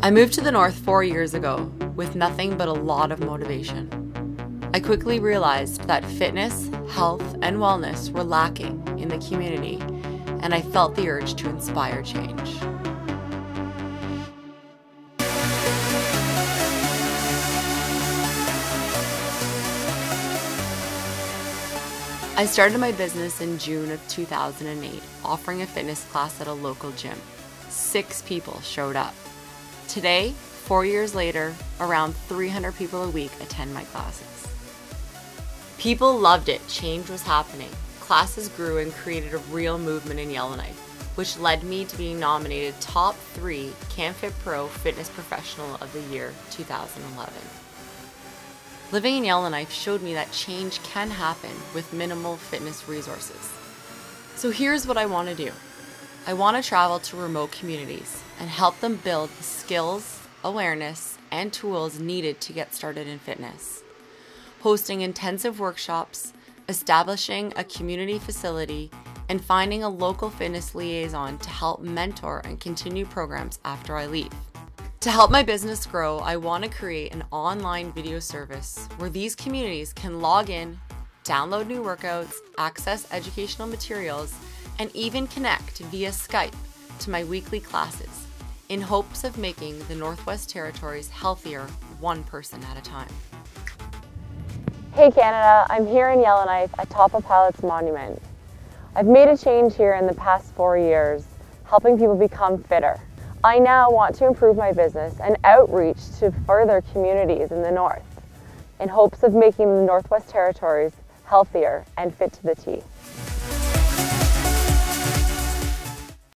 I moved to the North four years ago with nothing but a lot of motivation. I quickly realized that fitness, health, and wellness were lacking in the community, and I felt the urge to inspire change. I started my business in June of 2008, offering a fitness class at a local gym. Six people showed up. Today, four years later, around 300 people a week attend my classes. People loved it, change was happening. Classes grew and created a real movement in Yellowknife, which led me to being nominated top three CanFit Pro Fitness Professional of the Year 2011. Living in Yellowknife showed me that change can happen with minimal fitness resources. So here's what I want to do. I want to travel to remote communities and help them build the skills, awareness, and tools needed to get started in fitness. Hosting intensive workshops, establishing a community facility, and finding a local fitness liaison to help mentor and continue programs after I leave. To help my business grow, I want to create an online video service where these communities can log in, download new workouts, access educational materials, and even connect via Skype to my weekly classes in hopes of making the Northwest Territories healthier one person at a time. Hey Canada, I'm here in Yellowknife atop a Pilot's Monument. I've made a change here in the past four years, helping people become fitter. I now want to improve my business and outreach to further communities in the North in hopes of making the Northwest Territories healthier and fit to the T.